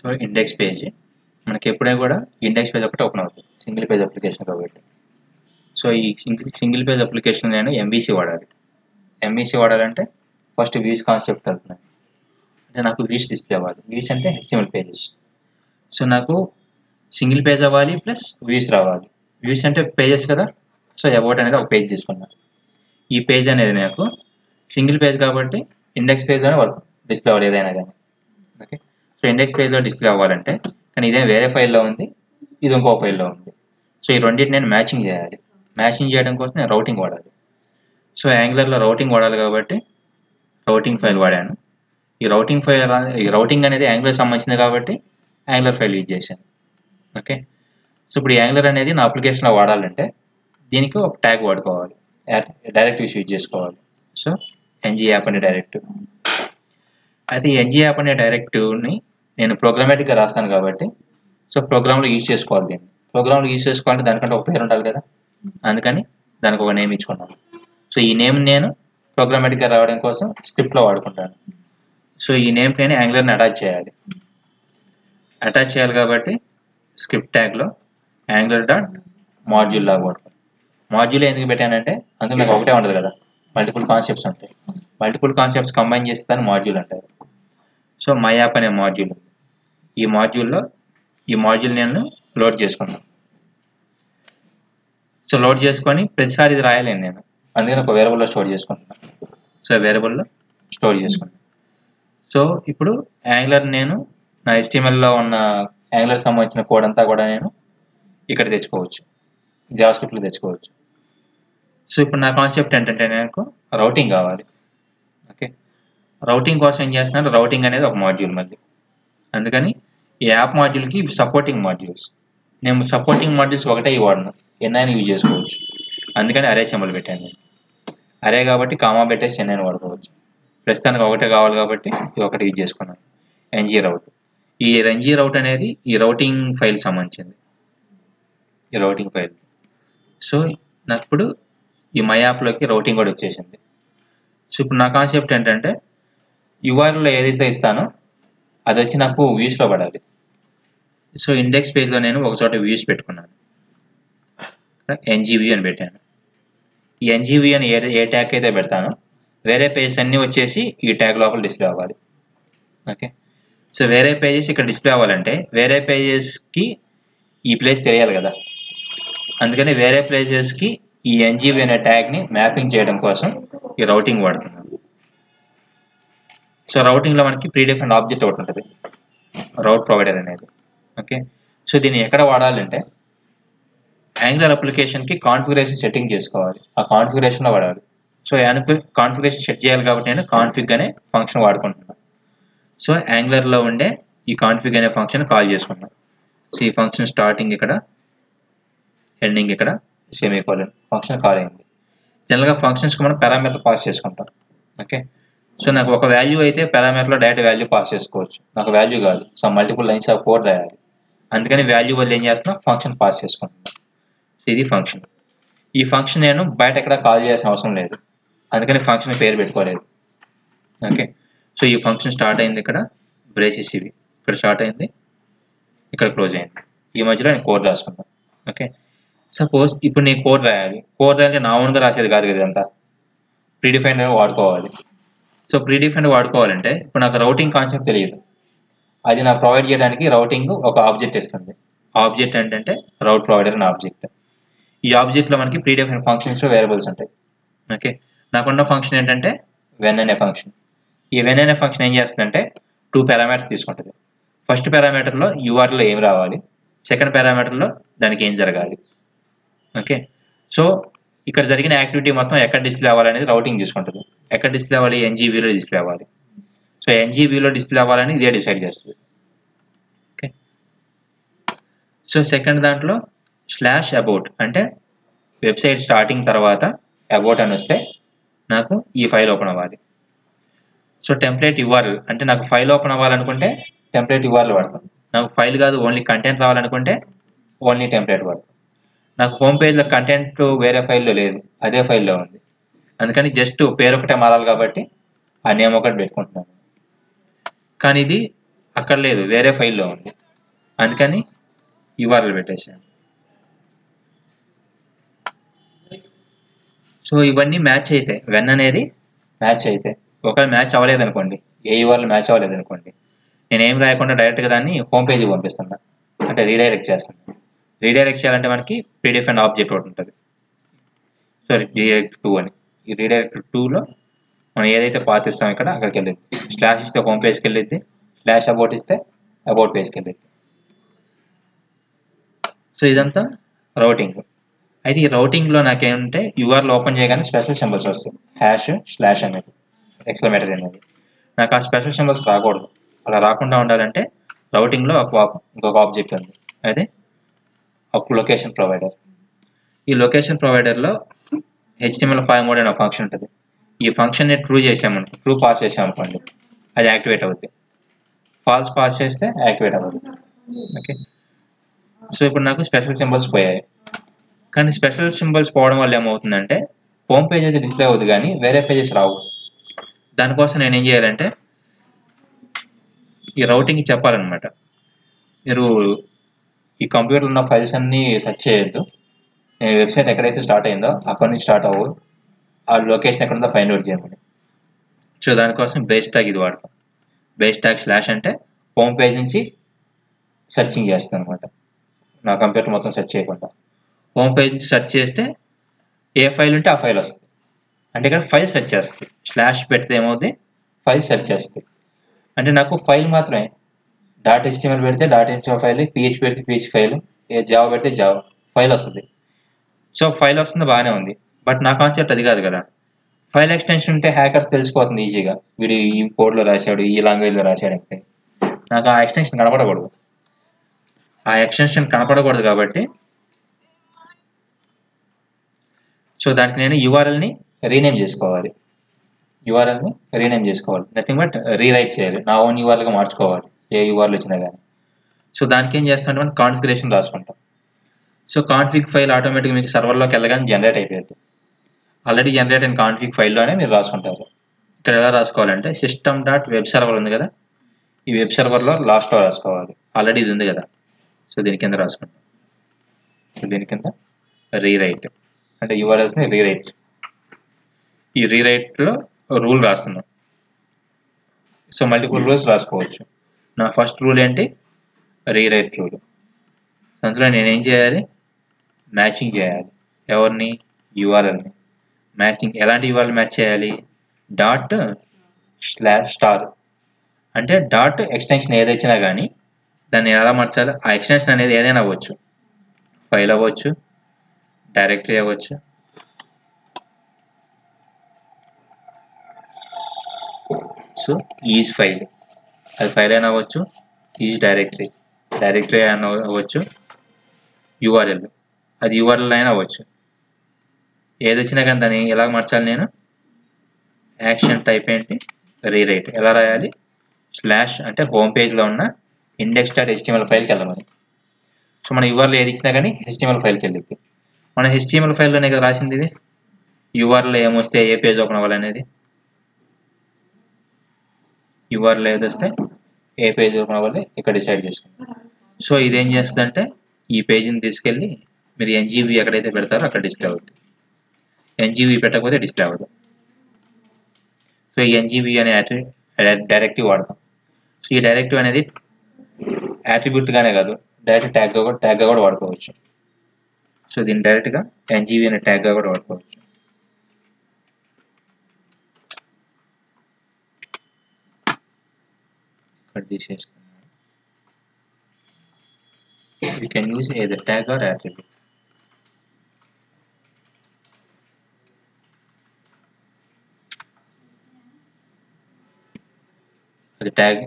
So index page మనకి ఎప్పుడైనా కూడా ఇండెక్స్ పేజ్ ఒకటి ఓపెన్ అవుతుంది. సింగిల్ పేజ్ అప్లికేషన్ కాబట్టి. సో ఈ సింగిల్ సింగిల్ పేజ్ అప్లికేషన్ నేను ఎంబీసీ వాడాలి. ఎంబీసీ వాడాలంటే ఫస్ట్ వ్యూస్ కాన్సెప్ట్ వెళ్తున్నాను అంటే నాకు వ్యూస్ డిస్ప్లే అవ్వాలి. వ్యూస్ అంటే హెచ్ఎంఎల్ పేజెస్ సో నాకు సింగిల్ పేజ్ అవ్వాలి ప్లస్ వ్యూస్ రావాలి. వ్యూస్ అంటే పేజెస్ కదా? సో అబౌట్ అనేది ఒక పేజ్ తీసుకున్నాను ఈ పేజ్ అనేది నాకు సింగిల్ పేజ్ కాబట్టి ఇండెక్స్ పేజ్లోనే వర్క్ డిస్ప్లే అవ్వాలి ఏదైనా కానీ. ఓకే సో ఇండెక్స్ పేజ్లో డిస్ప్లే అవ్వాలంటే కానీ ఇదే వేరే ఫైల్లో ఉంది ఇది ఇంకో ఫైల్లో ఉంది. సో ఈ రెండింటిని నేను మ్యాచింగ్ చేయాలి. మ్యాచింగ్ చేయడం కోసం నేను రౌటింగ్ వాడాలి. సో యాంగులర్లో రౌటింగ్ వాడాలి కాబట్టి రౌటింగ్ ఫైల్ వాడాను. ఈ రౌటింగ్ ఫైల్ ఈ రౌటింగ్ అనేది యాంగులర్ సంబంధించింది కాబట్టి యాంగులర్ ఫైల్ యూజ్ చేశాను. ఓకే సో ఇప్పుడు యాంగులర్ అనేది నా అప్లికేషన్లో వాడాలంటే దీనికి ఒక ట్యాగ్ వాడుకోవాలి. డైరెక్ట్ యూజ్ చేసుకోవాలి. సో ఎన్జీ యాప్ అనే డైరెక్ట్ అయితే ఎన్జీ యాప్ అనే డైరెక్టివ్ని నేను ప్రోగ్రామేటిక్గా రాస్తాను కాబట్టి సో ప్రోగ్రామ్లో యూజ్ చేసుకోవాలి దీన్ని. ప్రోగ్రామ్లో యూజ్ చేసుకోవాలంటే దానికంటే ఒక పేరు ఉండాలి కదా? అందుకని దానికి ఒక నేమ్ ఇచ్చుకున్నాను. సో ఈ నేమ్ నేను ప్రోగ్రామేటిక్గా రావడం కోసం స్క్రిప్ట్లో వాడుకుంటాను. సో ఈ నేమ్ నేను యాంగులర్ని అటాచ్ చేయాలి. అటాచ్ చేయాలి కాబట్టి స్క్రిప్ట్ ట్యాగ్లో యాంగులర్ డాట్ మాడ్యూల్ లాగా వాడుకుంటాను. మాడ్యూల్ ఎందుకు పెట్టానంటే అందులో నాకు ఒకటే ఉండదు కదా? మల్టిపుల్ కాన్సెప్ట్స్ ఉంటాయి. మల్టిపుల్ కాన్సెప్ట్స్ కంబైన్ చేస్తే దాన్ని మాడ్యూల్ అంటారు. సో మై యాప్ అనే మాడ్యూల్ ఈ మాడ్యూల్లో ఈ మాడ్యూల్ నేను లోడ్ చేసుకున్నాను సో లోడ్ చేసుకొని ప్రతిసారి ఇది రాయలేను నేను. అందుకని ఒక వేరబుల్లో స్టోర్ చేసుకుంటున్నాను సో వేరబుల్లో స్టోర్ చేసుకున్నాను సో ఇప్పుడు యాంగులర్ నేను నా ఎస్టిమెల్లో ఉన్న యాంగులర్ సంబంధించిన కోడ్ అంతా కూడా నేను ఇక్కడ తెచ్చుకోవచ్చు. జావాస్క్రిప్ట్లో తెచ్చుకోవచ్చు. సో ఇప్పుడు నా కాన్సెప్ట్ ఏంటంటే నాకు రౌటింగ్ కావాలి. ఓకే? రౌటింగ్ కోసం ఏం చేస్తున్నాను రౌటింగ్ అనేది ఒక మాడ్యూల్ మళ్ళీ. అందుకని ఈ యాప్ మాడ్యూల్కి సపోర్టింగ్ మాడ్యూల్స్ నేను సపోర్టింగ్ మాడ్యూల్స్ ఒకటే వాడను ఎన్ఐని యూజ్ చేసుకోవచ్చు. అందుకని అరే సింబల్ పెట్టాను నేను. అరే కాబట్టి కామా పెట్టేసి ఎన్ఐని వాడుకోవచ్చు. ప్రస్తుతానికి ఒకటే కావాలి కాబట్టి ఇది ఒకటి యూజ్ చేసుకున్నాను. ఎన్జీ రౌట్ ఈ ఎన్జీ రౌట్ అనేది ఈ రౌటింగ్ ఫైల్ సంబంధించింది. ఈ రౌటింగ్ ఫైల్ సో నాకు ఇప్పుడు ఈ మై యాప్లోకి రౌటింగ్ కూడా వచ్చేసింది. సో ఇప్పుడు నా కాన్సెప్ట్ ఏంటంటే యూఆర్లో ఏదైతే ఇస్తానో అది వచ్చి నాకు వ్యూస్లో పడాలి సో ఇండెక్స్ పేజ్లో నేను ఒక చోట వ్యూస్ పెట్టుకున్నాను. ఎన్జీవీ అని పెట్టాను. ఈ ఎన్జీవీ అని ఏ ఏ ట్యాగ్ అయితే పెడతానో వేరే పేజెస్ అన్నీ వచ్చేసి ఈ ట్యాగ్ లోపల డిస్ప్లే అవ్వాలి. ఓకే సో వేరే పేజెస్ ఇక్కడ డిస్ప్లే అవ్వాలంటే వేరే పేజెస్కి ఈ ప్లేస్ తెలియాలి కదా. అందుకని వేరే ప్లేసెస్కి ఈ ఎన్జీబీ అనే ట్యాగ్ని మ్యాపింగ్ చేయడం కోసం ఈ రౌటింగ్ వాడుతున్నాను. సో రౌటింగ్లో మనకి ప్రీ అండ్ ఆబ్జెక్ట్ ఒకటి ఉంటుంది. రౌట్ ప్రొవైడర్ అనేది. ఓకే సో దీన్ని ఎక్కడ వాడాలంటే యాంగులర్ అప్లికేషన్కి కాన్ఫిగరేషన్ సెట్టింగ్ చేసుకోవాలి. ఆ కాన్ఫిగరేషన్లో వాడాలి. సో కాన్ఫిగరేషన్ సెట్ చేయాలి కాబట్టి నేను కాన్ఫిగ్ అనే ఫంక్షన్ వాడుకుంటున్నాను సో యాంగులర్లో ఉండే ఈ కాన్ఫిగ్ అనే ఫంక్షన్ కాల్ చేసుకున్నాను సో ఈ ఫంక్షన్ స్టార్టింగ్ ఇక్కడ ఎండింగ్ ఇక్కడ సెమీ సెమీకోలన్ ఫంక్షన్ కాల్ అయింది జనరల్గా ఫంక్షన్స్కి మనం పారామీటర్ పాస్ చేసుకుంటాం. ఓకే సో నాకు ఒక వాల్యూ అయితే పారామీటర్లో డైరెక్ట్ వాల్యూ పాస్ చేసుకోవచ్చు. నాకు వాల్యూ కాదు. Some multiple lines of code రాయాలి. అందుకని వాల్యూ వల్ల ఏం చేస్తున్నా ఫంక్షన్ పాస్ చేసుకుంటున్నాను సో ఇది ఫంక్షన్ ఈ ఫంక్షన్ నేను బయట ఎక్కడ కాల్ చేయాల్సిన అవసరం లేదు. అందుకని ఫంక్షన్ పేరు పెట్టుకోలేదు. ఓకే సో ఈ ఫంక్షన్ స్టార్ట్ అయింది ఇక్కడ. బ్రేసెస్ ఇవి. ఇక్కడ స్టార్ట్ అయింది. ఇక్కడ క్లోజ్ అయింది. ఈ మధ్యలో నేను కోడ్ రాసుకున్నాను ఓకే సపోజ్ ఇప్పుడు నేను కోడ్ రాయాలి. కోడ్ రాయాలి నా ఓన్గా రాసేది కాదు కదా ఇదంతా. ప్రీడిఫైన్డ్ వాడుకోవాలి. సో ప్రీడిఫైన్ వాడుకోవాలంటే ఇప్పుడు నాకు రౌటింగ్ కాన్సెప్ట్ తెలియదు. అది నాకు ప్రొవైడ్ చేయడానికి రౌటింగ్ ఒక ఆబ్జెక్ట్ ఇస్తుంది. ఆబ్జెక్ట్ ఏంటంటే రౌట్ ప్రొవైడర్ అనే ఆబ్జెక్ట్ ఈ ఆబ్జెక్ట్లో మనకి ప్రీడిఫైన్ ఫంక్షన్స్ వేరియబుల్స్ ఉంటాయి. ఓకే నాకున్న ఫంక్షన్ ఏంటంటే వెన్ అనే ఫంక్షన్ ఈ వెన్ అనే ఫంక్షన్ ఏం చేస్తుందంటే టూ పారామీటర్స్ తీసుకుంటుంది. ఫస్ట్ పారామీటర్లో యూఆర్లో ఏం రావాలి? సెకండ్ పారామీటర్లో దానికి ఏం జరగాలి? ఓకే సో ఇక్కడ జరిగిన యాక్టివిటీ మొత్తం ఎక్కడ డిస్ప్లే అవ్వాలనేది రౌటింగ్ తీసుకుంటుంది. ఎక్కడ డిస్ప్లే అవ్వాలి? ఎన్జీబీలో డిస్ప్లే అవ్వాలి. సో ఎన్జీబీలో డిస్ప్లే అవ్వాలని ఇదే డిసైడ్ చేస్తుంది. ఓకే. సో సెకండ్ దాంట్లో స్లాష్ అబౌట్ అంటే వెబ్సైట్ స్టార్టింగ్ తర్వాత అబౌట్ అని వస్తే నాకు ఈ ఫైల్ ఓపెన్ అవ్వాలి. సో టెంప్లెట్ యూఆర్ఎల్ అంటే నాకు ఫైల్ ఓపెన్ అవ్వాలనుకుంటే టెంప్లెట్ యూఆర్ఎల్ పడుతుంది నాకు ఫైల్ కాదు ఓన్లీ కంటెంట్ రావాలనుకుంటే ఓన్లీ టెంప్లెట్ పడుతుంది నాకు హోమ్ పేజ్లో కంటెంట్ వేరే ఫైల్లో లేదు. అదే ఫైల్లో ఉంది. అందుకని జస్ట్ పేరు ఒకటే మారాలి కాబట్టి ఆ నేమ్ ఒకటి పెట్టుకుంటున్నాను. కానీ ఇది అక్కడ లేదు. వేరే ఫైల్లో ఉంది. అందుకని యూఆర్ఎల్ పెట్టేసాను సో ఇవన్నీ మ్యాచ్ అయితే వెన్ అనేది మ్యాచ్ అయితే ఒకవేళ మ్యాచ్ అవ్వలేదు అనుకోండి ఏ యూఆర్ఎల్ మ్యాచ్ అవ్వలేదు అనుకోండి నేను ఏం రాయకుండా డైరెక్ట్గా దాన్ని హోమ్ పేజీకి పంపిస్తున్నా. అంటే రీడైరెక్ట్ చేస్తాను రీడైరెక్ట్ చేయాలంటే మనకి ప్రీడిఫైన్ ఆబ్జెక్ట్ ఒకటి ఉంటుంది. సో రీడైరెక్ట్ టూ అని. ఈ రీడైరెక్ట్ టూలో మనం ఏదైతే పాత్ ఇక్కడ అక్కడికి వెళ్ళింది స్లాష్ ఇస్తే హోమ్ పేజ్కి వెళ్ళిద్ది. స్లాష్ అబౌట్ ఇస్తే అబౌట్ పేజ్కి వెళ్ళిద్ది. సో ఇదంతా రౌటింగ్ అయితే ఈ రౌటింగ్లో నాకేమంటే యూఆర్లో ఓపెన్ చేయగానే స్పెషల్ సింబల్స్ వస్తాయి. హ్యాష్ స్లాష్ అనేది. ఎక్స్లమేటర్ అనేది. నాకు ఆ స్పెషల్ సింబల్స్ రాకూడదు. అలా రాకుండా ఉండాలంటే రౌటింగ్లో ఒక ఇంకొక ఆబ్జెక్ట్ ఉంది. అదే లొకేషన్ ప్రొవైడర్ ఈ లొకేషన్ ప్రొవైడర్లో హెచ్టిఎంఎల్ ఫైవ్ మోడ్ అనే ఫంక్షన్ ఉంటుంది. ఈ ఫంక్షన్ని ట్రూ చేసామనుకో ట్రూ పాస్ చేసామనుకోండి అది యాక్టివేట్ అవుద్ది. ఫాల్స్ పాస్ చేస్తే యాక్టివేట్ అవ్వదు. ఓకే సో ఇప్పుడు నాకు స్పెషల్ సింబల్స్ పోయాయి. కానీ స్పెషల్ సింబల్స్ పోవడం వల్ల ఏమవుతుందంటే హోమ్ పేజ్ అయితే డిస్ప్లే అవుతుంది కానీ వేరే పేజెస్ రావు. దానికోసం నేను ఏం చేయాలంటే ఈ రౌటింగ్ చెప్పాలన్నమాట. మీరు ఈ కంప్యూటర్లో ఉన్న ఫైల్స్ అన్ని సెర్చ్ చేయొద్దు. నేను వెబ్సైట్ ఎక్కడైతే స్టార్ట్ అయిందో అక్కడి నుంచి స్టార్ట్ అవ్వదు ఆ లొకేషన్ ఎక్కడ ఉందో ఫైండ్ అవుట్ చేయమని. సో దానికోసం బేస్ ట్యాగ్ ఇది వాడతాం. బేస్ ట్యాగ్ స్లాష్ అంటే హోమ్ పేజ్ నుంచి సెర్చింగ్ చేస్తాను అనమాట నా కంప్యూటర్ మొత్తం సెర్చ్ చేయకుండా. హోమ్ పేజ్ నుంచి సెర్చ్ చేస్తే ఏ ఫైల్ ఉంటే ఆ ఫైల్ వస్తుంది. అంటే ఇక్కడ ఫైల్ సెర్చ్ చేస్తుంది. స్లాష్ పెడితే ఏమవుతుంది ఫైల్ సెర్చ్ చేస్తుంది. అంటే నాకు ఫైల్ మాత్రమే డాట్ హెచ్టిఎంఎల్ పెడితే డాట్ హెచ్టిఎంఎల్ ఫైల్ పిహెచ్ పెడితే పిహెచ్ ఫైల్ జావా పెడితే జావా ఫైల్ వస్తుంది. సో ఫైల్ వస్తుంది బాగానే ఉంది. బట్ నా కాన్సెప్ట్ అది కాదు కదా. ఫైల్ ఎక్స్టెన్షన్ ఉంటే హ్యాకర్స్ తెలిసిపోతుంది ఈజీగా వీడు ఈ కోడ్లో రాశాడు ఈ లాంగ్వేజ్లో రాశాడు అంటే. నాకు ఆ ఎక్స్టెన్షన్ కనపడకూడదు. ఆ ఎక్స్టెన్షన్ కనపడకూడదు కాబట్టి సో దానికి నేను యూఆర్ఎల్ని రీనేమ్ చేసుకోవాలి. యూఆర్ఎల్ని రీనేమ్ చేసుకోవాలి. నథింగ్ బట్ రీరైట్ చేయాలి. నా ఓన్ యూఆర్ఎల్గా మార్చుకోవాలి. ఏ యూఆర్ఎల్ వచ్చినా కానీ సో దానికి ఏం చేస్తామంటే మనం కాన్ఫిగరేషన్ రాసుకుంటాం. సో కాన్ఫిగ్ ఫైల్ ఆటోమేటిక్గా మీకు సర్వర్లోకి వెళ్ళగానే జనరేట్ అయిపోయింది ఆల్రెడీ జనరేట్ అయిన కాన్ఫిగ్ ఫైల్లోనే మీరు రాసుకుంటారు. ఇక్కడ ఎలా రాసుకోవాలంటే సిస్టమ్ డాట్ వెబ్ సర్వర్ ఉంది కదా? ఈ వెబ్ సర్వర్లో లాస్ట్లో రాసుకోవాలి. ఆల్రెడీ ఇది ఉంది కదా? సో దీని కింద రాసుకుంటాం. సో దీని కింద రీరైట్ అంటే యూఆర్ఎల్స్ని రీరైట్ ఈ రీరైట్లో రూల్ రాస్తున్నాం. సో మల్టిపుల్ రూల్స్ రాసుకోవచ్చు. నా ఫస్ట్ రూల్ ఏంటి? రీరైట్ రూల్ అందులో నేనేం చేయాలి? మ్యాచింగ్ చేయాలి. ఎవరిని? యూఆర్ఎల్ని మ్యాచింగ్ ఎలాంటి యూఆర్ఎల్ మ్యాచ్ చేయాలి? డాట్ స్లాష్ స్టార్ అంటే డాట్ ఎక్స్టెన్షన్ ఏదైనా కానీ దాన్ని ఎలా మార్చాలి? ఆ ఎక్స్టెన్షన్ అనేది ఏదైనా అవ్వచ్చు. ఫైల్ అవ్వచ్చు. డైరెక్టరీ అవ్వచ్చు. సో ఈజ్ ఫైల్ అది ఫైల్ అయినా అవ్వచ్చు ఈజ్ డైరెక్టరీ డైరెక్టరీ అయినా అవ్వచ్చు యూఆర్ఎల్ అది యూఆర్ఎల్ అయినా అవ్వచ్చు. ఏది వచ్చినా కానీ దాన్ని ఎలా మార్చాలి నేను? యాక్షన్ టైప్ ఏంటి? రీరైట్ ఎలా రాయాలి? స్లాష్ అంటే హోమ్ పేజ్లో ఉన్న ఇండెక్స్ డాట్ హెచ్టిఎంఎల్ ఫైల్కి వెళ్ళమని. సో మన యూఆర్ఎల్ ఏది ఇచ్చినా కానీ హెచ్టిఎంఎల్ ఫైల్కి వెళ్ళింది మన హెచ్టిఎంఎల్ ఫైల్లోనే కదా రాసింది ఇది? యూఆర్ఎల్ ఏమొస్తే ఏ పేజ్ ఓపెన్ అవ్వాలనేది? యూఆర్ఎల్ ఏది వస్తే ఏ పేజ్ ఓపెన్ అవ్వాలి ఇక్కడ డిసైడ్ చేసుకుంటాం సో ఇదేం చేస్తుందంటే ఈ పేజీని తీసుకెళ్ళి మీరు ఎన్జీవీ ఎక్కడైతే పెడతారో అక్కడ డిస్ప్లే అవుతుంది ఎన్జీవీ పెట్టకపోతే డిస్ప్లే అవ్వదు. సో ఈ ఎన్జీవీ అనే డైరెక్టివ్ వాడతాం. సో ఈ డైరెక్టివ్ అనేది యాట్రిబ్యూట్గానే కాదు డైరెక్ట్ ట్యాగ్గా కూడా ట్యాగ్గా కూడా వాడుకోవచ్చు. సో దీన్ని డైరెక్ట్గా ఎన్జీవీ అనే ట్యాగ్గా కూడా వాడుకోవచ్చు. ఇక్కడ తీసేసుకున్నాను. You can use either tag or attribute. అది ట్యాగ్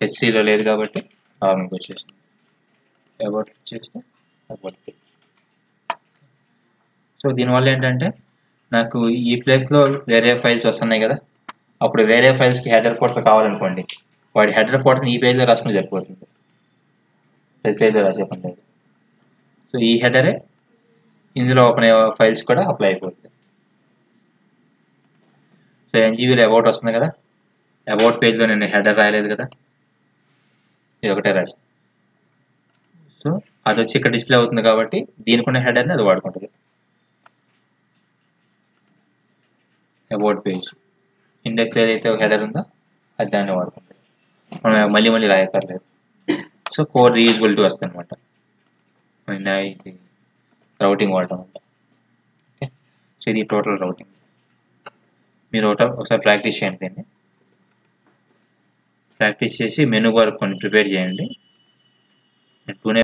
హెచ్సీలో లేదు కాబట్టి నార్మల్గా వచ్చేసింది అబౌట్ చేస్తే అబౌట్ సో దీనివల్ల ఏంటంటే నాకు ఈ ప్లేస్లో వేరే ఫైల్స్ వస్తున్నాయి కదా. అప్పుడు వేరే ఫైల్స్కి హెడర్ పోర్టల్ కావాలనుకోండి. వాడి హెడర్ ఫోటోని ఈ పేజ్లో రాసుకుని సరిపోతుంది. పేజ్లో రాసే పని లేదు. సో ఈ హెడరే ఇందులో ఓపెన్ అయ్యే ఫైల్స్ కూడా అప్లై అయిపోతుంది సో ఎన్జీవీలో అబౌట్ వస్తుంది కదా. అబౌట్ పేజ్లో నేను హెడర్ రాయలేదు కదా. ఇది ఒకటే రాసి. సో అది వచ్చి ఇక్కడ డిస్ప్లే అవుతుంది కాబట్టి దీనికి ఉన్న హెడర్ని అది వాడుకుంటుంది. అబౌట్ పేజ్ ఇండెక్స్ ఏదైతే హెడర్ ఉందో అది దాన్ని వాడుకుంటుంది. మనం మళ్ళీ మళ్ళీ రాయక్కర్లేదు. సో కోర్ రీయూజబిలిటీ వస్తుంది అనమాట ఇది రౌటింగ్ వాడటం ఓకే? సో ఇది టోటల్ రౌటింగ్. మీరు ఒకట ఒకసారి ప్రాక్టీస్ చేయండి దీన్ని. ప్రాక్టీస్ చేసి మెనూ బార్ కొన్ని ప్రిపేర్ చేయండి. టూనే